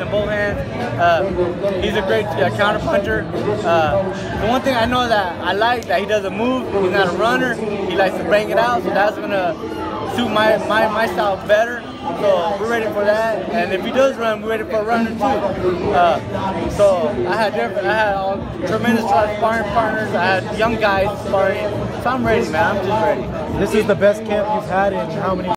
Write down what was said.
in both hands. Uh, he's a great uh, counter puncher. Uh, the one thing I know that I like that he doesn't move. He's not a runner. He likes to bang it out, so that's gonna suit my my, my style better. So we're ready for that. And if he does run, we're ready for a runner too. Uh, so I had different, I had all tremendous sparring partners. I had young guys sparring. So I'm ready, man. I'm just ready. This is the best camp you've had in how many